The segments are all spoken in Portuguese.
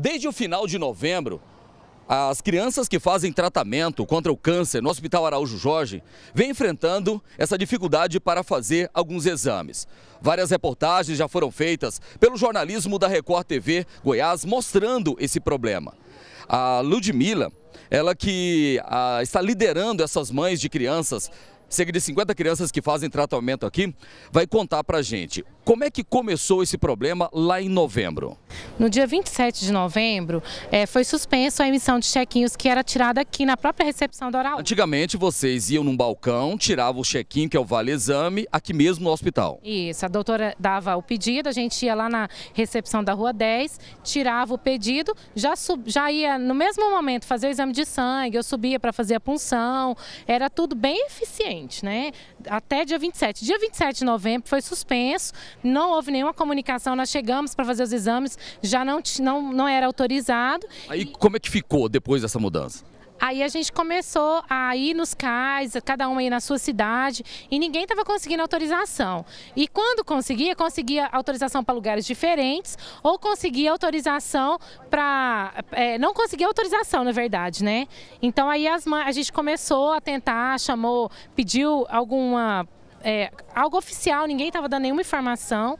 Desde o final de novembro, as crianças que fazem tratamento contra o câncer no Hospital Araújo Jorge vêm enfrentando essa dificuldade para fazer alguns exames. Várias reportagens já foram feitas pelo jornalismo da Record TV Goiás mostrando esse problema. A Ludmilla, ela que a, está liderando essas mães de crianças cerca de 50 crianças que fazem tratamento aqui, vai contar pra gente como é que começou esse problema lá em novembro. No dia 27 de novembro, é, foi suspenso a emissão de chequinhos que era tirada aqui na própria recepção do Araújo. Antigamente vocês iam num balcão, tiravam o chequinho, que é o vale exame, aqui mesmo no hospital. Isso, a doutora dava o pedido, a gente ia lá na recepção da Rua 10, tirava o pedido, já, sub, já ia no mesmo momento fazer o exame de sangue, eu subia para fazer a punção, era tudo bem eficiente né? Até dia 27. Dia 27 de novembro foi suspenso, não houve nenhuma comunicação, nós chegamos para fazer os exames, já não, não, não era autorizado. Aí como é que ficou depois dessa mudança? Aí a gente começou a ir nos CAIS, cada um aí na sua cidade, e ninguém estava conseguindo autorização. E quando conseguia, conseguia autorização para lugares diferentes, ou conseguia autorização para. É, não conseguia autorização, na verdade, né? Então aí as, a gente começou a tentar, chamou, pediu alguma é, algo oficial, ninguém estava dando nenhuma informação.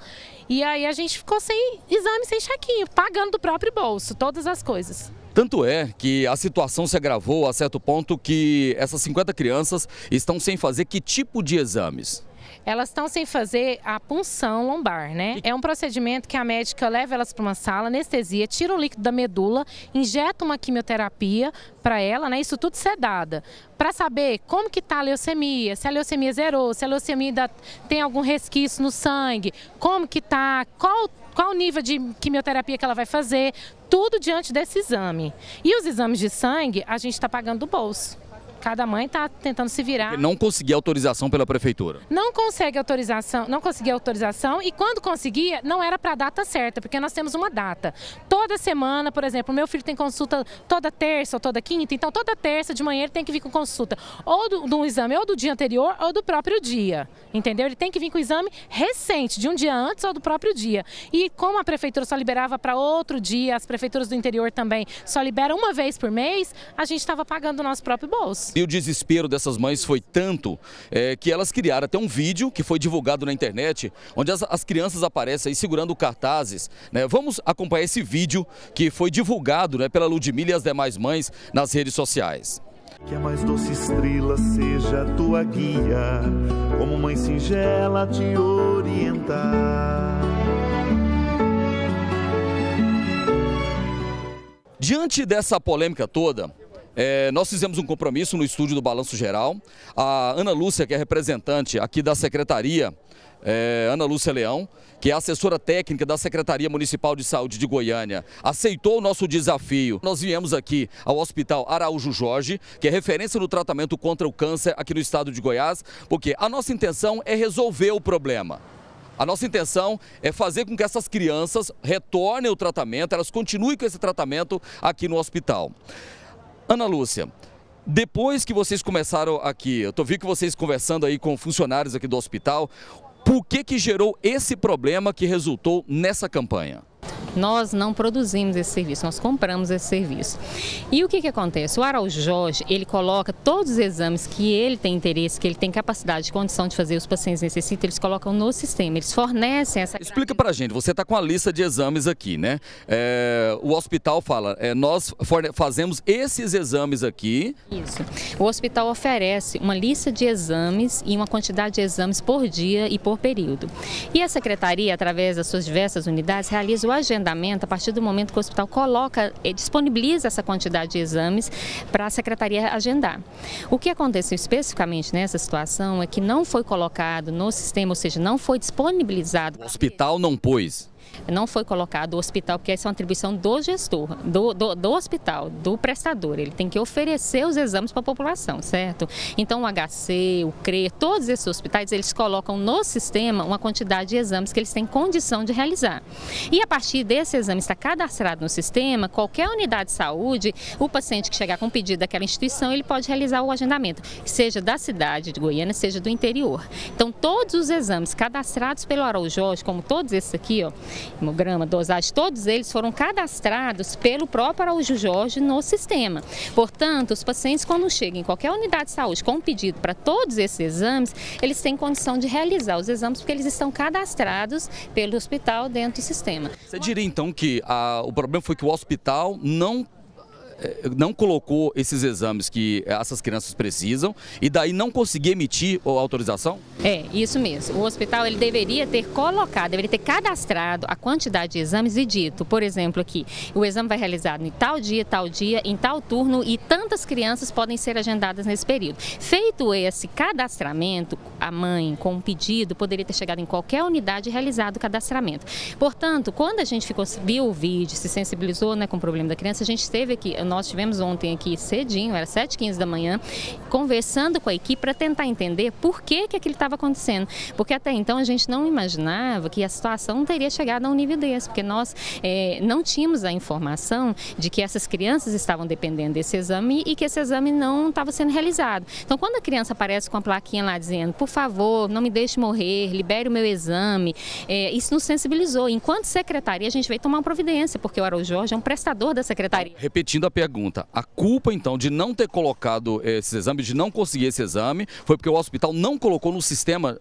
E aí a gente ficou sem exame, sem chequinho, pagando do próprio bolso, todas as coisas. Tanto é que a situação se agravou a certo ponto que essas 50 crianças estão sem fazer que tipo de exames? Elas estão sem fazer a punção lombar, né? É um procedimento que a médica leva elas para uma sala, anestesia, tira o líquido da medula, injeta uma quimioterapia para ela, né? Isso tudo sedada, para saber como que está a leucemia, se a leucemia zerou, se a leucemia ainda tem algum resquício no sangue, como que está, qual qual o nível de quimioterapia que ela vai fazer, tudo diante desse exame. E os exames de sangue, a gente está pagando do bolso. Cada mãe está tentando se virar. Não conseguia autorização pela prefeitura. Não consegue autorização, não conseguia autorização e quando conseguia, não era para a data certa, porque nós temos uma data. Toda semana, por exemplo, meu filho tem consulta toda terça ou toda quinta, então toda terça de manhã ele tem que vir com consulta ou do, do exame ou do dia anterior ou do próprio dia, entendeu? Ele tem que vir com o exame recente, de um dia antes ou do próprio dia. E como a prefeitura só liberava para outro dia, as prefeituras do interior também só liberam uma vez por mês, a gente estava pagando o nosso próprio bolso. E o desespero dessas mães foi tanto é, que elas criaram até um vídeo que foi divulgado na internet, onde as, as crianças aparecem aí segurando cartazes. Né? Vamos acompanhar esse vídeo que foi divulgado né, pela Ludmilla e as demais mães nas redes sociais. Que a mais doce estrela seja tua guia, como mãe singela te orientar. Diante dessa polêmica toda, é, nós fizemos um compromisso no estúdio do Balanço Geral. A Ana Lúcia, que é representante aqui da Secretaria, é, Ana Lúcia Leão, que é assessora técnica da Secretaria Municipal de Saúde de Goiânia, aceitou o nosso desafio. Nós viemos aqui ao Hospital Araújo Jorge, que é referência no tratamento contra o câncer aqui no estado de Goiás, porque a nossa intenção é resolver o problema. A nossa intenção é fazer com que essas crianças retornem ao tratamento, elas continuem com esse tratamento aqui no hospital. Ana Lúcia, depois que vocês começaram aqui, eu tô vendo que vocês conversando aí com funcionários aqui do hospital, por que que gerou esse problema que resultou nessa campanha? Nós não produzimos esse serviço, nós compramos esse serviço. E o que, que acontece? O Araújo Jorge, ele coloca todos os exames que ele tem interesse, que ele tem capacidade, condição de fazer, os pacientes necessitam, eles colocam no sistema, eles fornecem essa... Explica pra gente, você está com a lista de exames aqui, né? É, o hospital fala, é, nós fazemos esses exames aqui... Isso. O hospital oferece uma lista de exames e uma quantidade de exames por dia e por período. E a secretaria, através das suas diversas unidades, realiza o agendamento a partir do momento que o hospital coloca, eh, disponibiliza essa quantidade de exames para a secretaria agendar. O que aconteceu especificamente nessa situação é que não foi colocado no sistema, ou seja, não foi disponibilizado. O hospital não pôs não foi colocado o hospital, porque essa é uma atribuição do gestor, do, do, do hospital, do prestador. Ele tem que oferecer os exames para a população, certo? Então, o HC, o CRE, todos esses hospitais, eles colocam no sistema uma quantidade de exames que eles têm condição de realizar. E a partir desse exame estar cadastrado no sistema, qualquer unidade de saúde, o paciente que chegar com pedido daquela instituição, ele pode realizar o agendamento, seja da cidade de Goiânia, seja do interior. Então, todos os exames cadastrados pelo Jorge, como todos esses aqui, ó, hemograma, dosagem, todos eles foram cadastrados pelo próprio Araújo Jorge no sistema. Portanto, os pacientes quando chegam em qualquer unidade de saúde com um pedido para todos esses exames, eles têm condição de realizar os exames porque eles estão cadastrados pelo hospital dentro do sistema. Você diria então que a, o problema foi que o hospital não não colocou esses exames que essas crianças precisam e daí não conseguir emitir a autorização? É, isso mesmo. O hospital ele deveria ter colocado, deveria ter cadastrado a quantidade de exames e dito, por exemplo, aqui, o exame vai realizado em tal dia, tal dia, em tal turno e tantas crianças podem ser agendadas nesse período. Feito esse cadastramento, a mãe com um pedido poderia ter chegado em qualquer unidade e realizado o cadastramento. Portanto, quando a gente ficou viu o vídeo, se sensibilizou né, com o problema da criança, a gente esteve aqui nós tivemos ontem aqui cedinho, era 7h15 da manhã, conversando com a equipe para tentar entender por que, que aquilo estava acontecendo. Porque até então a gente não imaginava que a situação teria chegado a um nível desse, porque nós é, não tínhamos a informação de que essas crianças estavam dependendo desse exame e que esse exame não estava sendo realizado. Então, quando a criança aparece com a plaquinha lá dizendo, por favor, não me deixe morrer, libere o meu exame, é, isso nos sensibilizou. Enquanto secretaria, a gente veio tomar uma providência, porque o Araújo Jorge é um prestador da secretaria. Repetindo a pergunta, a culpa então de não ter colocado esses exames, de não conseguir esse exame, foi porque o hospital não colocou no sistema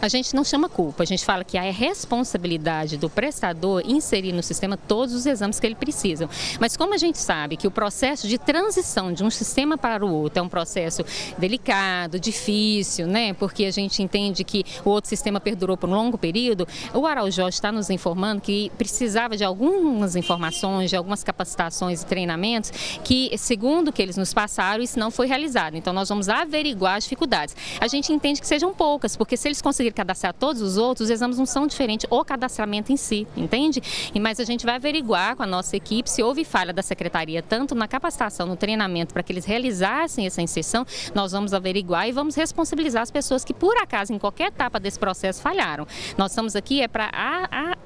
a gente não chama culpa, a gente fala que é responsabilidade do prestador inserir no sistema todos os exames que ele precisa. Mas como a gente sabe que o processo de transição de um sistema para o outro é um processo delicado, difícil, né? Porque a gente entende que o outro sistema perdurou por um longo período, o Araújo está nos informando que precisava de algumas informações, de algumas capacitações e treinamentos que, segundo que eles nos passaram, isso não foi realizado. Então nós vamos averiguar as dificuldades. A gente entende que sejam poucas, porque se eles conseguir cadastrar todos os outros, os exames não são diferentes, o cadastramento em si, entende? E, mas a gente vai averiguar com a nossa equipe se houve falha da secretaria, tanto na capacitação, no treinamento, para que eles realizassem essa inserção, nós vamos averiguar e vamos responsabilizar as pessoas que, por acaso, em qualquer etapa desse processo falharam. Nós estamos aqui é para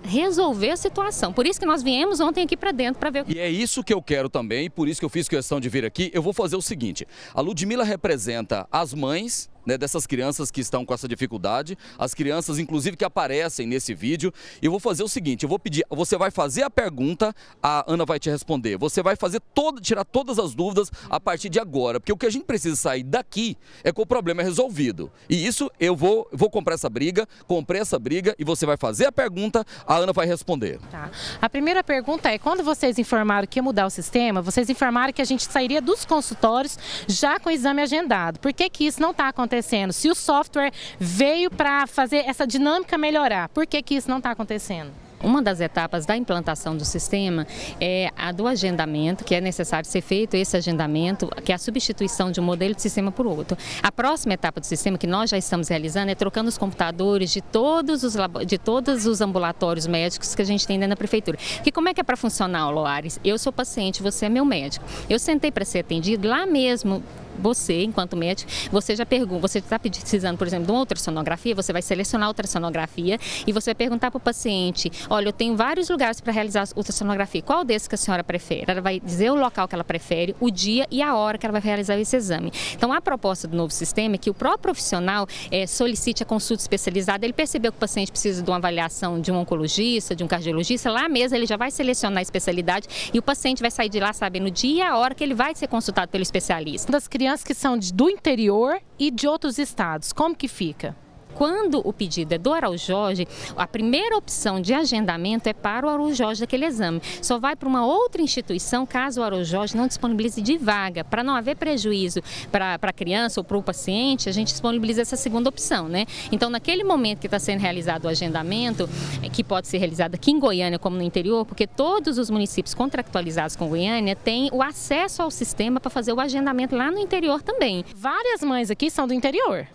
resolver a situação. Por isso que nós viemos ontem aqui para dentro para ver. E é isso que eu quero também, por isso que eu fiz questão de vir aqui. Eu vou fazer o seguinte: a Ludmila representa as mães né, dessas crianças que estão com essa dificuldade, as crianças, inclusive, que aparecem nesse vídeo. E eu vou fazer o seguinte: eu vou pedir, você vai fazer a pergunta, a Ana vai te responder. Você vai fazer todo, tirar todas as dúvidas a partir de agora, porque o que a gente precisa sair daqui é que o problema é resolvido. E isso eu vou, vou comprar essa briga, comprei essa briga e você vai fazer a pergunta, a Ana vai responder. Tá. A primeira pergunta é: quando vocês informaram que ia mudar o sistema, vocês informaram que a gente sairia dos consultórios já com o exame agendado. Por que, que isso não está acontecendo? Acontecendo? Se o software veio para fazer essa dinâmica melhorar, por que, que isso não está acontecendo? Uma das etapas da implantação do sistema é a do agendamento, que é necessário ser feito esse agendamento, que é a substituição de um modelo de sistema por outro. A próxima etapa do sistema que nós já estamos realizando é trocando os computadores de todos os, de todos os ambulatórios médicos que a gente tem dentro da prefeitura. Que como é que é para funcionar, Loares? Eu sou paciente, você é meu médico. Eu sentei para ser atendido lá mesmo você, enquanto médico, você já pergunta, você está precisando, por exemplo, de uma ultrassonografia, você vai selecionar a ultrassonografia e você vai perguntar para o paciente, olha, eu tenho vários lugares para realizar a ultrassonografia, qual desses que a senhora prefere? Ela vai dizer o local que ela prefere, o dia e a hora que ela vai realizar esse exame. Então, a proposta do novo sistema é que o próprio profissional é, solicite a consulta especializada, ele percebeu que o paciente precisa de uma avaliação de um oncologista, de um cardiologista, lá mesmo ele já vai selecionar a especialidade e o paciente vai sair de lá sabendo o dia e a hora que ele vai ser consultado pelo especialista. Das crianças que são do interior e de outros estados, como que fica? Quando o pedido é do Araújo Jorge, a primeira opção de agendamento é para o Araújo Jorge daquele exame. Só vai para uma outra instituição caso o Araújo Jorge não disponibilize de vaga. Para não haver prejuízo para a criança ou para o paciente, a gente disponibiliza essa segunda opção, né? Então, naquele momento que está sendo realizado o agendamento, é, que pode ser realizado aqui em Goiânia como no interior, porque todos os municípios contratualizados com Goiânia têm o acesso ao sistema para fazer o agendamento lá no interior também. Várias mães aqui são do interior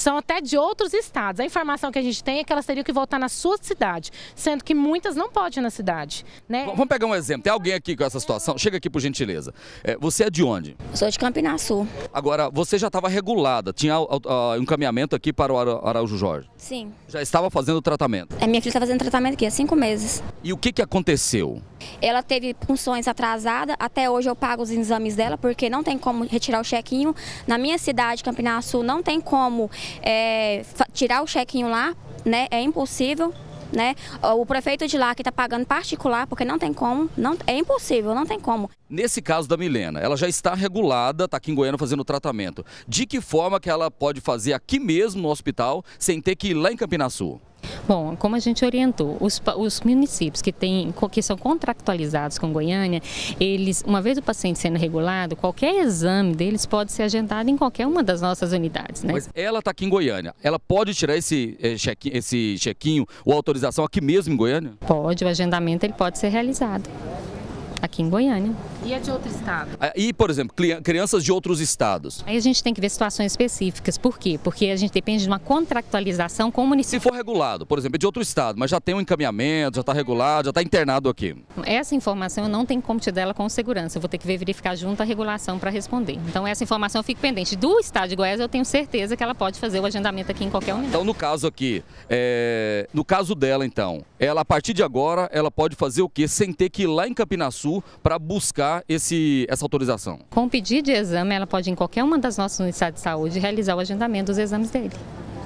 são até de outros estados. A informação que a gente tem é que elas teriam que voltar na sua cidade, sendo que muitas não podem ir na cidade. Né? Vamos pegar um exemplo. Tem alguém aqui com essa situação? Chega aqui, por gentileza. É, você é de onde? Sou de Campinas Sul. Agora, você já estava regulada, tinha uh, uh, encaminhamento aqui para o Araújo Jorge? Sim. Já estava fazendo o tratamento? É, minha filha está fazendo tratamento aqui há cinco meses. E o que, que aconteceu? Ela teve funções atrasadas, até hoje eu pago os exames dela, porque não tem como retirar o chequinho. Na minha cidade, Campinas não tem como é, tirar o chequinho lá, né? É impossível. né? O prefeito de lá que está pagando particular, porque não tem como, não, é impossível, não tem como. Nesse caso da Milena, ela já está regulada, está aqui em Goiânia fazendo tratamento. De que forma que ela pode fazer aqui mesmo no hospital, sem ter que ir lá em Campinasul? Bom, como a gente orientou, os, os, municípios que, tem, que são contractualizados com Goiânia, eles, uma vez o paciente sendo regulado, qualquer exame deles pode ser agendado em qualquer uma das nossas unidades. Né? Mas ela está aqui em Goiânia, ela pode tirar esse, eh, cheque, esse chequinho ou autorização aqui mesmo em Goiânia? Pode, o agendamento ele pode ser realizado aqui em Goiânia. E é de outro estado? Ah, e, por exemplo, crianças de outros estados? Aí a gente tem que ver situações específicas. Por quê? Porque a gente depende de uma contractualização com o município. Se for regulado, por exemplo, é de outro estado, mas já tem um encaminhamento, já está regulado, já está internado aqui. Essa informação eu não tenho como te dar ela com segurança. Eu vou ter que verificar junto a regulação para responder. Então essa informação eu fico pendente. Do estado de Goiás eu tenho certeza que ela pode fazer o agendamento aqui em qualquer unidade. Então no caso aqui, é... no caso dela então, ela a partir de agora, ela pode fazer o quê? Sem ter que ir lá em Campinasul para buscar esse, essa autorização? Com o pedido de exame, ela pode ir em qualquer uma das nossas unidades de saúde realizar o agendamento dos exames dele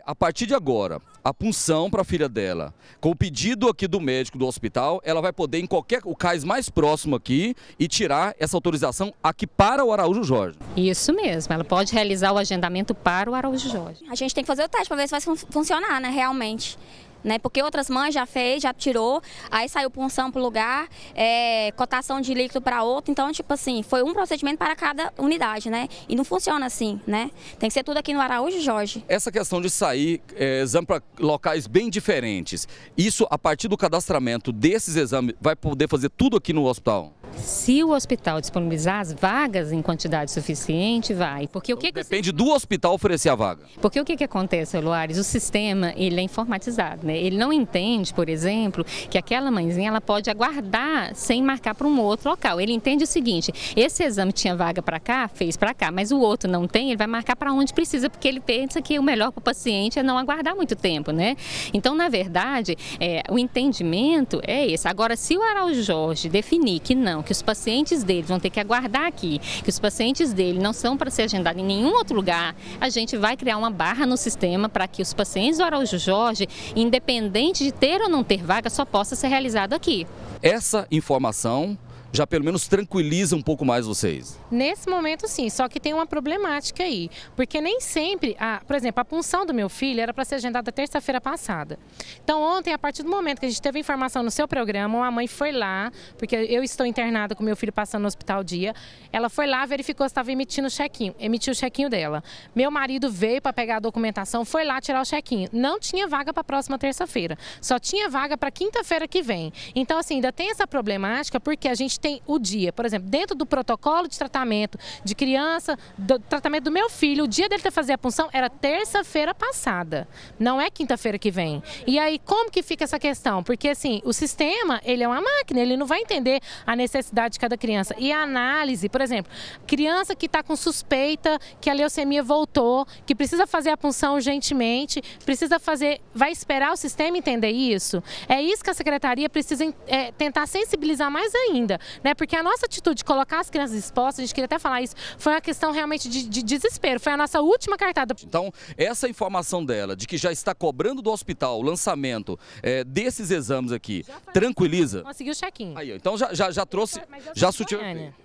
a partir de agora, a punção para a filha dela, com o pedido aqui do médico do hospital, ela vai poder em qualquer o cais mais próximo aqui e tirar essa autorização aqui para o Araújo Jorge. Isso mesmo, ela pode realizar o agendamento para o Araújo Jorge. A gente tem que fazer o teste para ver se vai funcionar, né, realmente né? Porque outras mães já fez, já tirou, aí saiu punção para o lugar, é, cotação de líquido para outro, então, tipo assim, foi um procedimento para cada unidade, né? E não funciona assim, né? Tem que ser tudo aqui no Araújo Jorge. Essa questão de sair é, exame para locais bem diferentes, isso a partir do cadastramento desses exames, vai poder fazer tudo aqui no hospital? Se o hospital disponibilizar as vagas em quantidade suficiente, vai. Porque o que Depende que... do hospital oferecer a vaga. Porque o que, que acontece, Luares? O sistema ele é informatizado, né? Ele não entende, por exemplo, que aquela mãezinha ela pode aguardar sem marcar para um outro local. Ele entende o seguinte: esse exame tinha vaga para cá, fez para cá, mas o outro não tem, ele vai marcar para onde precisa, porque ele pensa que o melhor para o paciente é não aguardar muito tempo, né? Então, na verdade, é, o entendimento é esse. Agora, se o Araújo Jorge definir que não, que os pacientes dele vão ter que aguardar aqui, que os pacientes dele não são para ser agendados em nenhum outro lugar, a gente vai criar uma barra no sistema para que os pacientes do Araújo Jorge, independente de ter ou não ter vaga, só possa ser realizado aqui. Essa informação já pelo menos tranquiliza um pouco mais vocês? Nesse momento sim, só que tem uma problemática aí, porque nem sempre, a, por exemplo, a punção do meu filho era para ser agendada terça-feira passada. Então ontem, a partir do momento que a gente teve informação no seu programa, uma mãe foi lá, porque eu estou internada com meu filho passando no hospital dia, ela foi lá, verificou se estava emitindo o chequinho, emitiu o chequinho dela. Meu marido veio para pegar a documentação, foi lá tirar o chequinho. Não tinha vaga para a próxima terça-feira, só tinha vaga para quinta-feira que vem. Então assim, ainda tem essa problemática porque a gente tem o dia. Por exemplo, dentro do protocolo de tratamento de criança, do tratamento do meu filho, o dia dele ter fazer a punção era terça-feira passada, não é quinta-feira que vem. E aí, como que fica essa questão? Porque assim, o sistema, ele é uma máquina, ele não vai entender a necessidade de cada criança. E a análise, por exemplo, criança que está com suspeita que a leucemia voltou, que precisa fazer a punção urgentemente, precisa fazer, vai esperar o sistema entender isso? É isso que a secretaria precisa é, tentar sensibilizar mais ainda né? Porque a nossa atitude de colocar as crianças expostas, a gente queria até falar isso, foi uma questão realmente de, de desespero, foi a nossa última cartada. Então, essa informação dela, de que já está cobrando do hospital o lançamento é, desses exames aqui, tranquiliza? Conseguiu o check-in. Aí, então já, já, já trouxe, já sutiu...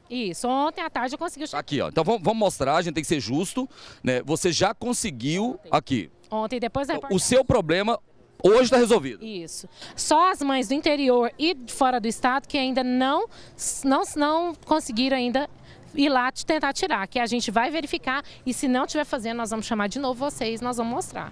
Isso, ontem à tarde eu consegui o check-in. Aqui, ó, então vamos, vamos mostrar, a gente tem que ser justo, né? Você já conseguiu aqui. Ontem, depois da então, O seu problema Hoje está resolvido. Isso. Só as mães do interior e fora do estado que ainda não, não, não conseguiram ainda ir lá tentar tirar, que a gente vai verificar e se não estiver fazendo, nós vamos chamar de novo vocês, nós vamos mostrar.